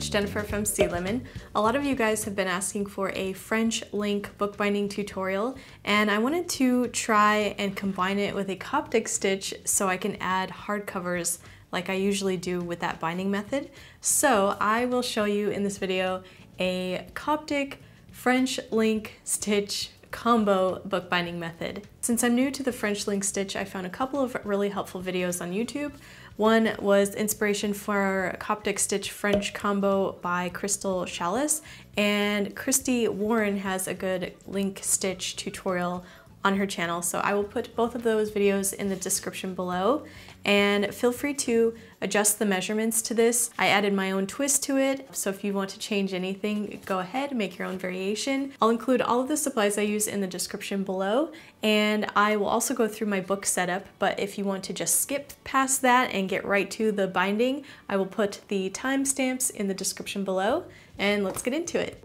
It's Jennifer from Sea Lemon. A lot of you guys have been asking for a French link bookbinding tutorial, and I wanted to try and combine it with a Coptic stitch so I can add hardcovers like I usually do with that binding method. So I will show you in this video a Coptic French link stitch combo bookbinding method. Since I'm new to the French link stitch, I found a couple of really helpful videos on YouTube. One was inspiration for Coptic Stitch French combo by Crystal Shaulis, and Kristi Warren has a good link stitch tutorial on her channel. So I will put both of those videos in the description below and feel free to adjust the measurements to this. I added my own twist to it, so if you want to change anything, go ahead, make your own variation. I'll include all of the supplies I use in the description below, and I will also go through my book setup, but if you want to just skip past that and get right to the binding, I will put the timestamps in the description below, and let's get into it.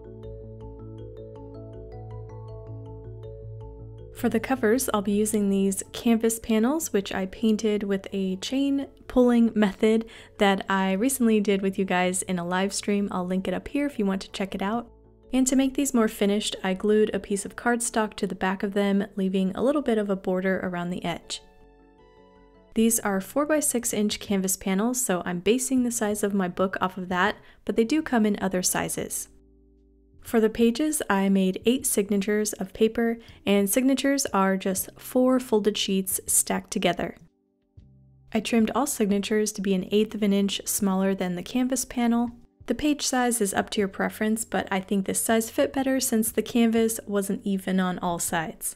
For the covers, I'll be using these canvas panels, which I painted with a chain pulling method that I recently did with you guys in a live stream. I'll link it up here if you want to check it out. And to make these more finished, I glued a piece of cardstock to the back of them, leaving a little bit of a border around the edge. These are 4x6 inch canvas panels, so I'm basing the size of my book off of that, but they do come in other sizes. For the pages, I made eight signatures of paper, and signatures are just four folded sheets stacked together. I trimmed all signatures to be an eighth of an inch smaller than the canvas panel. The page size is up to your preference, but I think this size fit better since the canvas wasn't even on all sides.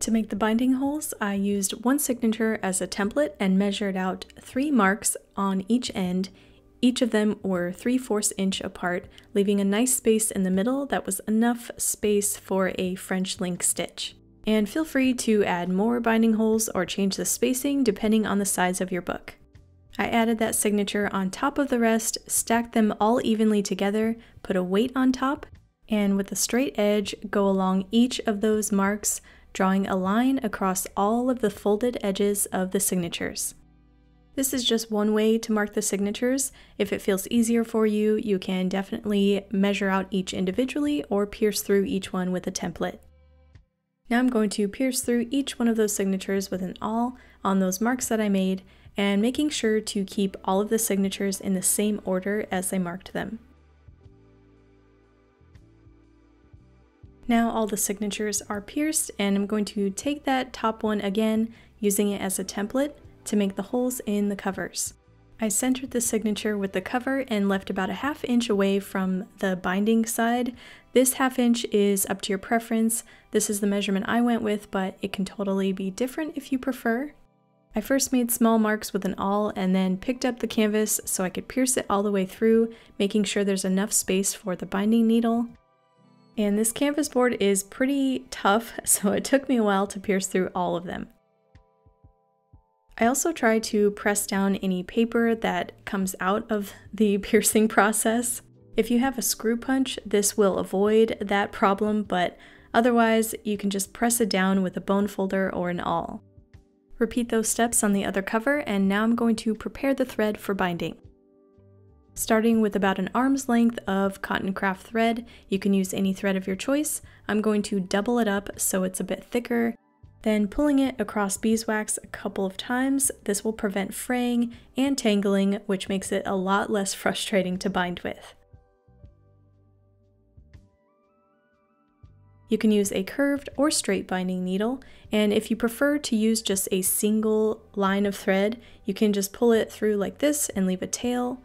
To make the binding holes, I used one signature as a template and measured out three marks on each end each of them were 3 fourths inch apart, leaving a nice space in the middle that was enough space for a French link stitch. And feel free to add more binding holes or change the spacing depending on the size of your book. I added that signature on top of the rest, stacked them all evenly together, put a weight on top, and with a straight edge go along each of those marks, drawing a line across all of the folded edges of the signatures. This is just one way to mark the signatures. If it feels easier for you, you can definitely measure out each individually or pierce through each one with a template. Now I'm going to pierce through each one of those signatures with an awl on those marks that I made and making sure to keep all of the signatures in the same order as I marked them. Now all the signatures are pierced and I'm going to take that top one again using it as a template to make the holes in the covers. I centered the signature with the cover and left about a half inch away from the binding side. This half inch is up to your preference. This is the measurement I went with, but it can totally be different if you prefer. I first made small marks with an awl and then picked up the canvas so I could pierce it all the way through, making sure there's enough space for the binding needle. And this canvas board is pretty tough, so it took me a while to pierce through all of them. I also try to press down any paper that comes out of the piercing process. If you have a screw punch, this will avoid that problem, but otherwise you can just press it down with a bone folder or an awl. Repeat those steps on the other cover, and now I'm going to prepare the thread for binding. Starting with about an arm's length of cotton craft thread, you can use any thread of your choice. I'm going to double it up so it's a bit thicker then pulling it across beeswax a couple of times, this will prevent fraying and tangling, which makes it a lot less frustrating to bind with. You can use a curved or straight binding needle, and if you prefer to use just a single line of thread, you can just pull it through like this and leave a tail,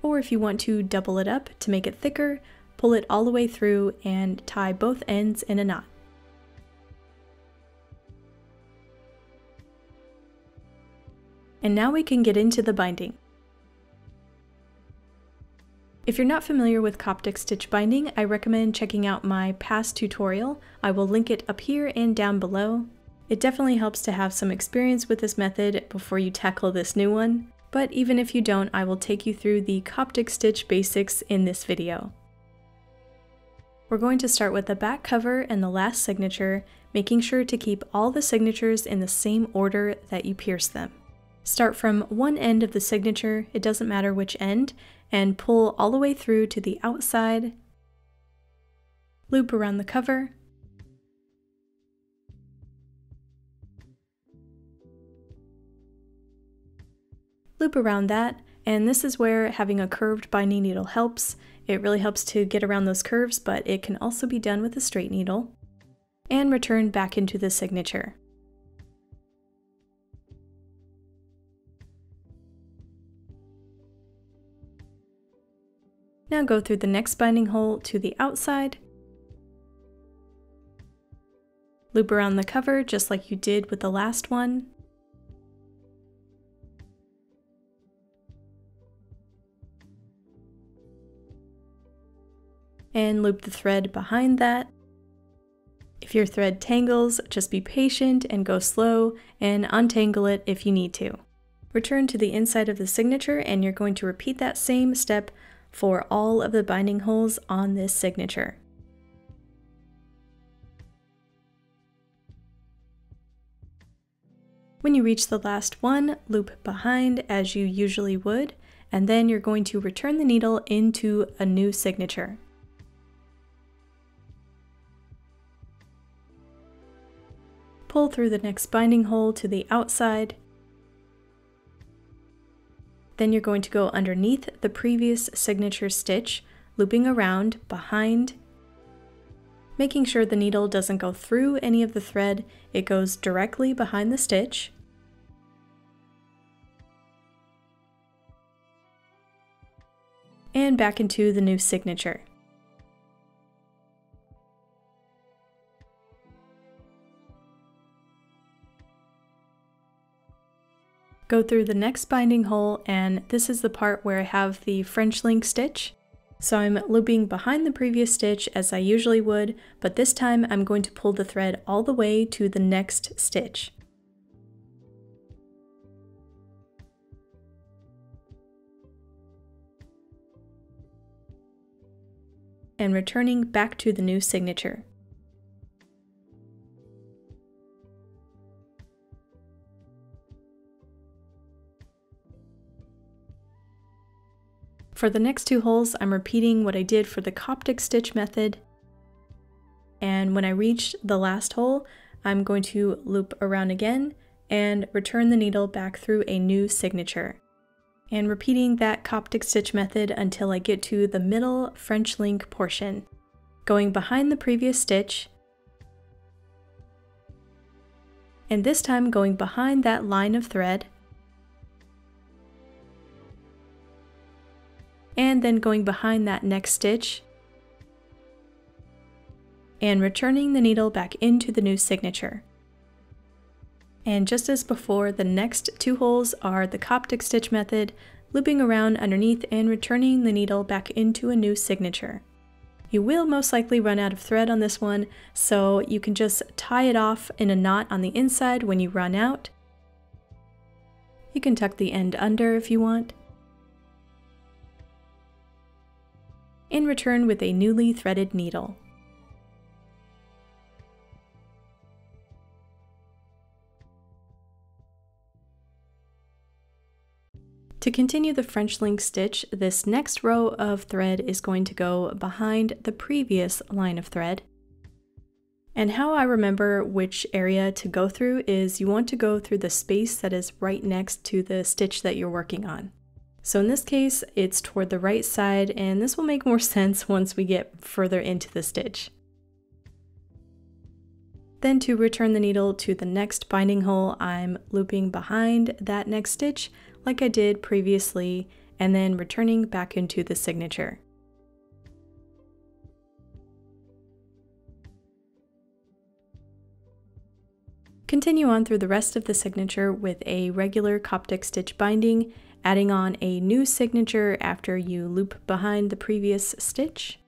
or if you want to double it up to make it thicker, pull it all the way through and tie both ends in a knot. And now we can get into the binding. If you're not familiar with Coptic stitch binding, I recommend checking out my past tutorial. I will link it up here and down below. It definitely helps to have some experience with this method before you tackle this new one, but even if you don't, I will take you through the Coptic stitch basics in this video. We're going to start with the back cover and the last signature, making sure to keep all the signatures in the same order that you pierce them. Start from one end of the signature, it doesn't matter which end, and pull all the way through to the outside. Loop around the cover. Loop around that, and this is where having a curved binding needle helps. It really helps to get around those curves, but it can also be done with a straight needle. And return back into the signature. Now go through the next binding hole to the outside. Loop around the cover just like you did with the last one. And loop the thread behind that. If your thread tangles, just be patient and go slow and untangle it if you need to. Return to the inside of the signature and you're going to repeat that same step for all of the binding holes on this signature. When you reach the last one, loop behind as you usually would, and then you're going to return the needle into a new signature. Pull through the next binding hole to the outside, then you're going to go underneath the previous signature stitch, looping around behind, making sure the needle doesn't go through any of the thread, it goes directly behind the stitch. And back into the new signature. Go through the next binding hole and this is the part where I have the French link stitch. So I'm looping behind the previous stitch as I usually would, but this time I'm going to pull the thread all the way to the next stitch. and returning back to the new signature. For the next two holes, I'm repeating what I did for the Coptic stitch method. And when I reach the last hole, I'm going to loop around again and return the needle back through a new signature. And repeating that Coptic stitch method until I get to the middle French link portion. Going behind the previous stitch, and this time going behind that line of thread, and then going behind that next stitch and returning the needle back into the new signature. And just as before, the next two holes are the Coptic stitch method, looping around underneath and returning the needle back into a new signature. You will most likely run out of thread on this one, so you can just tie it off in a knot on the inside when you run out. You can tuck the end under if you want. And return with a newly threaded needle. To continue the French link stitch, this next row of thread is going to go behind the previous line of thread. And how I remember which area to go through is you want to go through the space that is right next to the stitch that you're working on. So in this case, it's toward the right side, and this will make more sense once we get further into the stitch. Then to return the needle to the next binding hole, I'm looping behind that next stitch like I did previously, and then returning back into the signature. Continue on through the rest of the signature with a regular Coptic stitch binding adding on a new signature after you loop behind the previous stitch.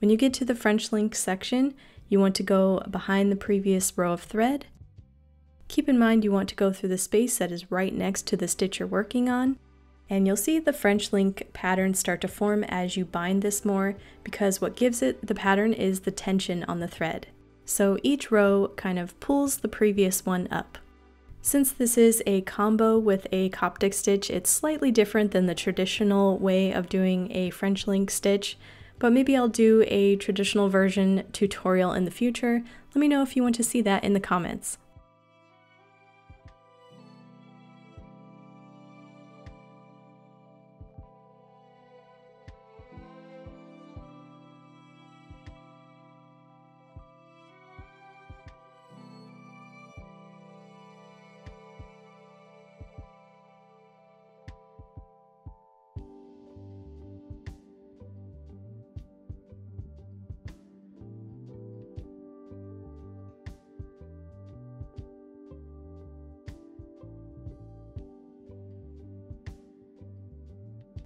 When you get to the French link section, you want to go behind the previous row of thread. Keep in mind you want to go through the space that is right next to the stitch you're working on, And you'll see the French link pattern start to form as you bind this more because what gives it the pattern is the tension on the thread. So each row kind of pulls the previous one up. Since this is a combo with a Coptic stitch, it's slightly different than the traditional way of doing a French link stitch, but maybe I'll do a traditional version tutorial in the future. Let me know if you want to see that in the comments.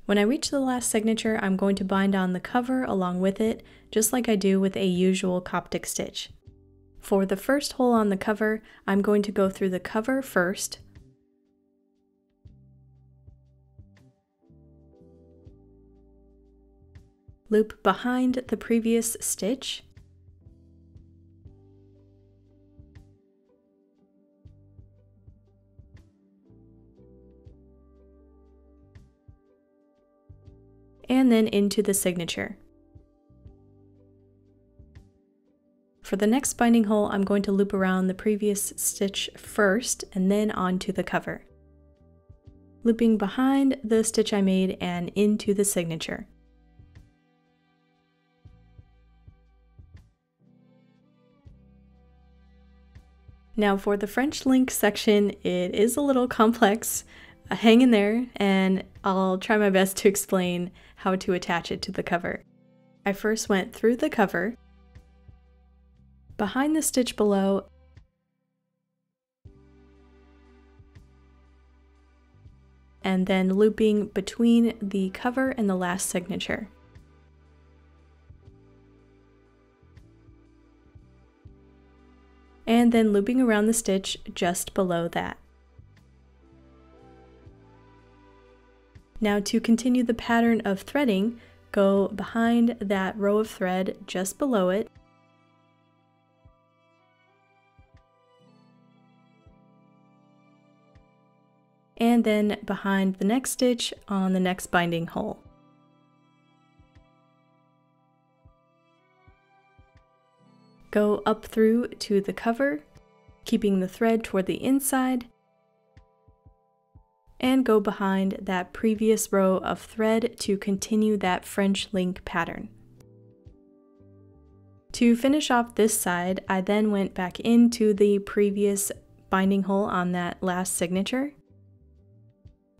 When I reach the last signature, I'm going to bind on the cover along with it, just like I do with a usual Coptic stitch. For the first hole on the cover, I'm going to go through the cover first, loop behind the previous stitch, and then into the signature. For the next binding hole, I'm going to loop around the previous stitch first and then onto the cover. Looping behind the stitch I made and into the signature. Now for the French link section, it is a little complex. Uh, hang in there and I'll try my best to explain how to attach it to the cover. I first went through the cover, behind the stitch below, and then looping between the cover and the last signature. And then looping around the stitch just below that. Now to continue the pattern of threading, go behind that row of thread just below it, and then behind the next stitch on the next binding hole. Go up through to the cover, keeping the thread toward the inside, and go behind that previous row of thread to continue that French link pattern. To finish off this side, I then went back into the previous binding hole on that last signature,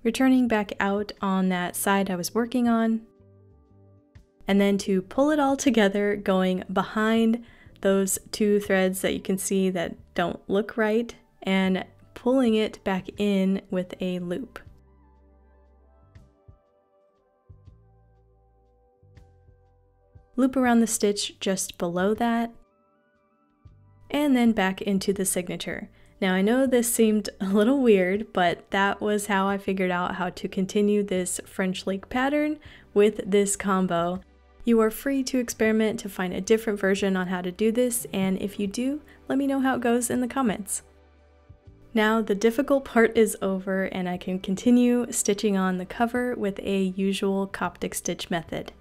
returning back out on that side I was working on, and then to pull it all together going behind those two threads that you can see that don't look right and pulling it back in with a loop. Loop around the stitch just below that, and then back into the signature. Now I know this seemed a little weird, but that was how I figured out how to continue this French link pattern with this combo. You are free to experiment to find a different version on how to do this, and if you do, let me know how it goes in the comments. Now the difficult part is over and I can continue stitching on the cover with a usual Coptic stitch method.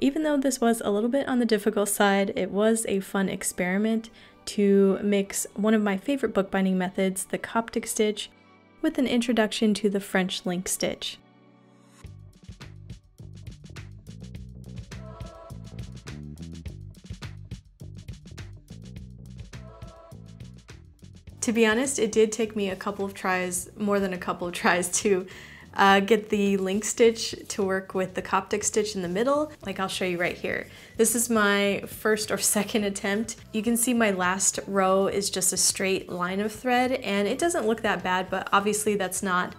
Even though this was a little bit on the difficult side, it was a fun experiment to mix one of my favorite bookbinding methods, the Coptic stitch, with an introduction to the French link stitch. To be honest, it did take me a couple of tries, more than a couple of tries to uh, get the link stitch to work with the Coptic stitch in the middle, like I'll show you right here. This is my first or second attempt. You can see my last row is just a straight line of thread and it doesn't look that bad, but obviously that's not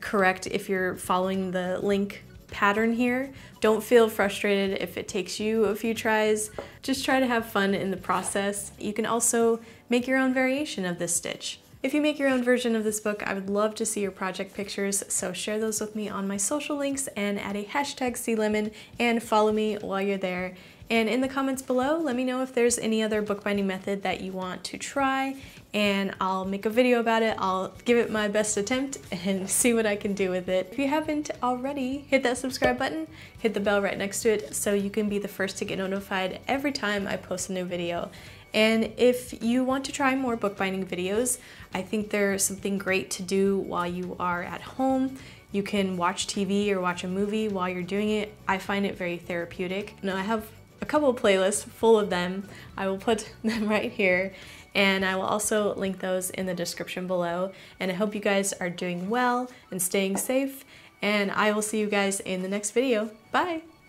correct if you're following the link pattern here. Don't feel frustrated if it takes you a few tries. Just try to have fun in the process. You can also make your own variation of this stitch. If you make your own version of this book, I would love to see your project pictures, so share those with me on my social links and add a hashtag SeaLemon and follow me while you're there. And in the comments below, let me know if there's any other bookbinding method that you want to try and I'll make a video about it. I'll give it my best attempt and see what I can do with it. If you haven't already, hit that subscribe button, hit the bell right next to it so you can be the first to get notified every time I post a new video. And if you want to try more bookbinding videos, I think they're something great to do while you are at home. You can watch TV or watch a movie while you're doing it. I find it very therapeutic. Now I have a couple playlists full of them. I will put them right here and I will also link those in the description below. And I hope you guys are doing well and staying safe and I will see you guys in the next video. Bye!